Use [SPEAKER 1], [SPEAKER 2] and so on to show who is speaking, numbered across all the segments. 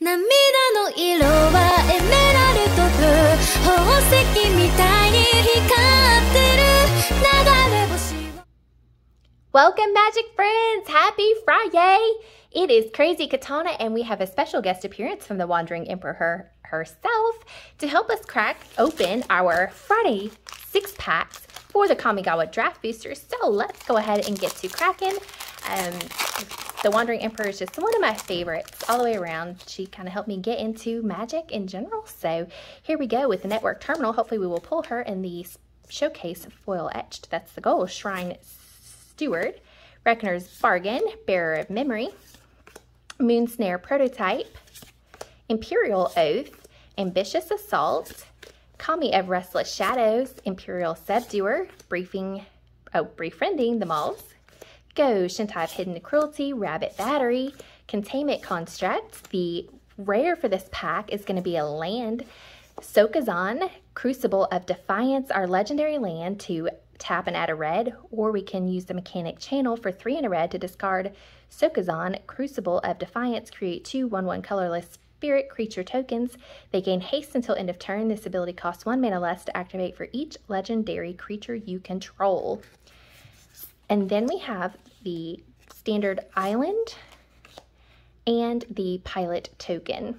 [SPEAKER 1] 涙の色はエメラルドブ宝石みたいに光ってる流れ星
[SPEAKER 2] Welcome Magic Friends! Happy Friday! It is Krazyy Katana and we have a special guest appearance from the Wandering Emperor herself to help us crack open our Friday six packs for the Kamigawa Draft Booster. So let's go ahead and get to cracking. Um, the Wandering Emperor is just one of my favorites all the way around. She kind of helped me get into magic in general. So here we go with the Network Terminal. Hopefully, we will pull her in the showcase foil etched. That's the goal. Shrine Steward, Reckoner's Bargain, Bearer of Memory, Moonsnare Prototype, Imperial Oath, Ambitious Assault, Kami of Restless Shadows, Imperial Subduer, Briefing, oh, Befriending the Moths, Go, Shintai Hidden Cruelty, Rabbit Battery, Containment Construct. The rare for this pack is going to be a land. Sokenzan, Crucible of Defiance, our legendary land to tap and add a red, or we can use the mechanic channel for three and a red to discard Sokenzan, Crucible of Defiance, create two 1 1 colorless spirit creature tokens. They gain haste until end of turn. This ability costs one mana less to activate for each legendary creature you control. And then we have the standard island and the pilot token.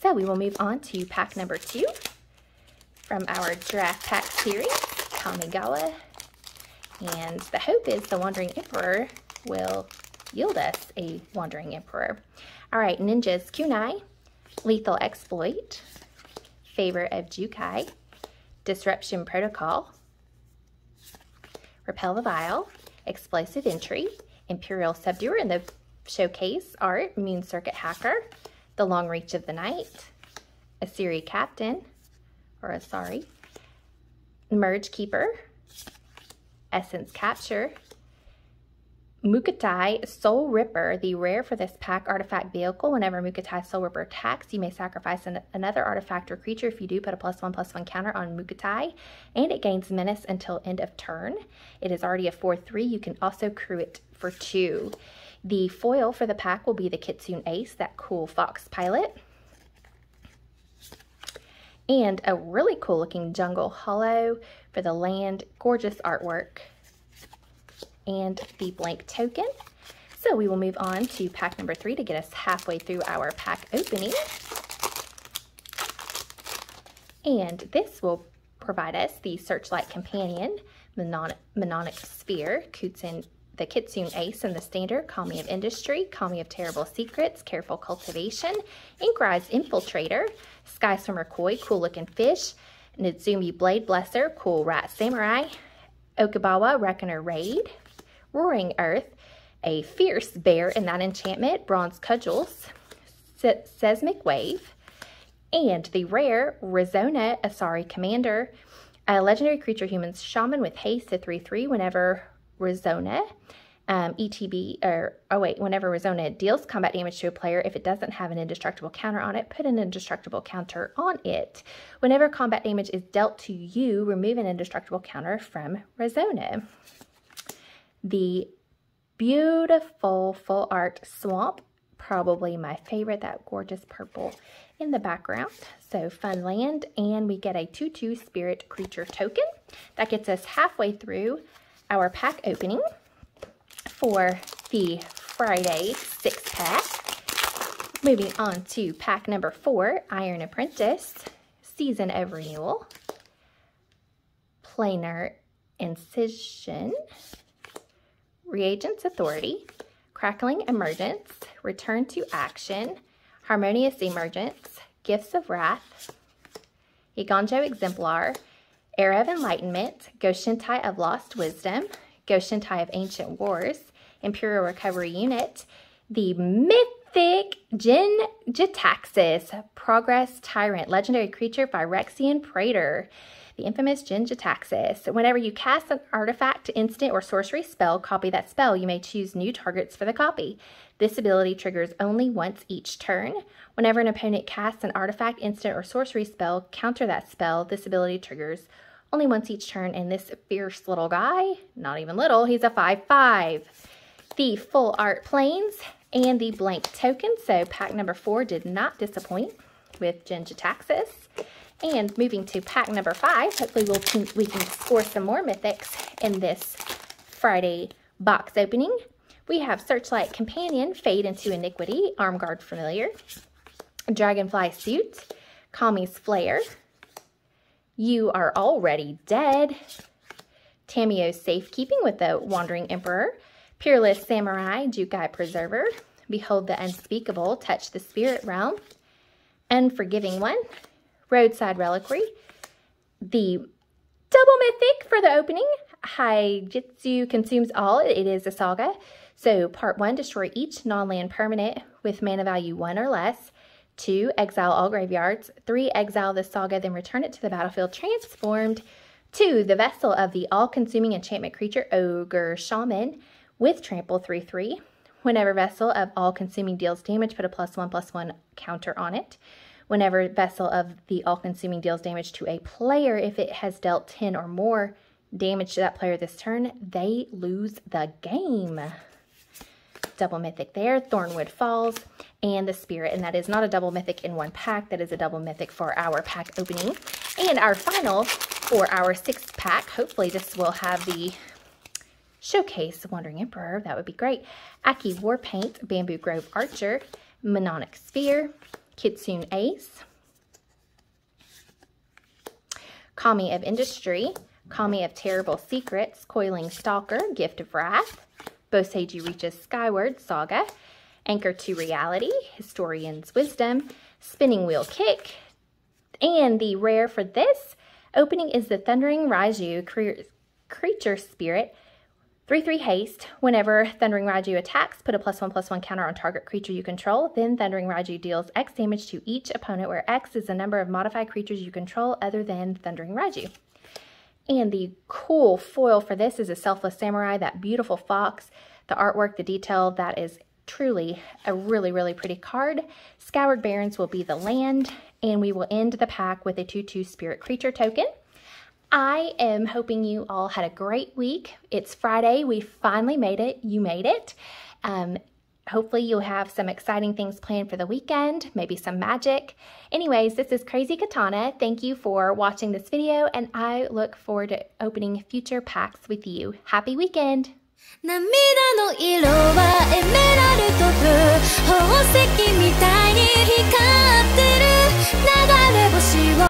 [SPEAKER 2] So we will move on to pack number two from our draft pack series, Kamigawa. And the hope is the Wandering Emperor will yield us a Wandering Emperor. All right, Ninjas Kunai, Lethal Exploit, Favor of Jukai, Disruption Protocol, Repel the Vile, Explosive Entry, Imperial Subduer in the showcase art, Moon Circuit Hacker, The Long Reach of the Night, Asiri Captain, or Asari, Merge Keeper, Essence Capture, Mukotai Soul Ripper, the rare for this pack artifact vehicle. Whenever Mukotai Soul Ripper attacks, you may sacrifice an, another artifact or creature. If you do, put a plus one plus one counter on Mukotai, and it gains menace until end of turn. It is already a 4 3. You can also crew it for two. The foil for the pack will be the Kitsune Ace, that cool fox pilot. And a really cool looking jungle hollow for the land. Gorgeous artwork and the blank token. So we will move on to pack number three to get us halfway through our pack opening. And this will provide us the Searchlight Companion, Mnemonic Sphere, Kutsun, the Kitsune Ace and the Standard, Kami of Industry, Kami of Terrible Secrets, Careful Cultivation, Inkrise Infiltrator, Sky Swimmer Koi, Cool Looking Fish, Nezumi Blade Blesser, Cool Rat Samurai, Okabawa Reckoner Raid, Roaring Earth, a Fierce Bear in that enchantment, Bronze Cudgels, Se Seismic Wave, and the rare Risona Asari Commander, a legendary creature humans shaman with haste to 3 3 whenever Risona. Um, ETB, or oh wait, whenever Risona deals combat damage to a player, if it doesn't have an indestructible counter on it, put an indestructible counter on it. Whenever combat damage is dealt to you, remove an indestructible counter from Risona the beautiful full art swamp probably my favorite that gorgeous purple in the background. So fun land and we get a 2-2 spirit creature token that gets us halfway through our pack opening for the friday six pack moving on to pack number four iron apprentice season of renewal planar incision Reagents Authority, Crackling Emergence, Return to Action, Harmonious Emergence, Gifts of Wrath, Eiganjo Exemplar, Air of Enlightenment, Goshintai of Lost Wisdom, Goshintai of Ancient Wars, Imperial Recovery Unit, the Jin Jitaxis, Progress Tyrant, legendary creature Phyrexian Praetor, the infamous Jin-Gitaxias. Whenever you cast an artifact, instant, or sorcery spell, copy that spell. You may choose new targets for the copy. This ability triggers only once each turn. Whenever an opponent casts an artifact, instant, or sorcery spell, counter that spell. This ability triggers only once each turn. And this fierce little guy, not even little, he's a 5-5. The full art planes, and the blank token. So pack number four did not disappoint with Jin-Gitaxias. And moving to pack number five, hopefully we'll, we can score some more mythics in this Friday box opening. We have Searchlight Companion, Fade into Iniquity, Armguard Familiar, Dragonfly Suit, Kami's Flare, You Are Already Dead, Tamiyo's Safekeeping with the Wandering Emperor, Peerless Samurai, Jukai Preserver, Behold the Unspeakable, Touch the Spirit Realm, Unforgiving One, Roadside Reliquary, the double mythic for the opening, Hidetsugu Consumes All, it is a saga. So part one, destroy each non-land permanent with mana value one or less. Two, exile all graveyards. Three, exile the saga, then return it to the battlefield transformed. Two, the vessel of the all-consuming enchantment creature Ogre Shaman with trample 3-3. Whenever vessel of all-consuming deals damage, put a plus one plus one counter on it. Whenever vessel of the all-consuming deals damage to a player, if it has dealt 10 or more damage to that player this turn, they lose the game. Double mythic there, Thornwood Falls, and the Spirit. And that is not a double mythic in one pack. That is a double mythic for our pack opening. And our final for our sixth pack, hopefully this will have the showcase Wandering Emperor. That would be great. Aki Warpaint, Bamboo Grove Archer, Mnemonic Sphere, Kitsune Ace, Kami of Industry, Kami of Terrible Secrets, Coiling Stalker, Gift of Wrath, Boseiju Reaches Skyward, Saga, Anchor to Reality, Historian's Wisdom, Spinning Wheel Kick, and the rare for this opening is the Thundering Raiju Creature Spirit, 3-3 haste. Whenever Thundering Raiju attacks, put a plus 1 plus 1 counter on target creature you control. Then Thundering Raiju deals X damage to each opponent where X is the number of modified creatures you control other than Thundering Raiju. And the cool foil for this is a Selfless Samurai, that beautiful fox, the artwork, the detail, that is truly a really, really pretty card. Scoured Barrens will be the land, and we will end the pack with a 2-2 Spirit Creature token. I am hoping you all had a great week. It's Friday. We finally made it. You made it. Um, hopefully, you have some exciting things planned for the weekend, maybe some magic. Anyways, this is Krazyy Katana. Thank you for watching this video, and I look forward to opening future packs with you. Happy weekend!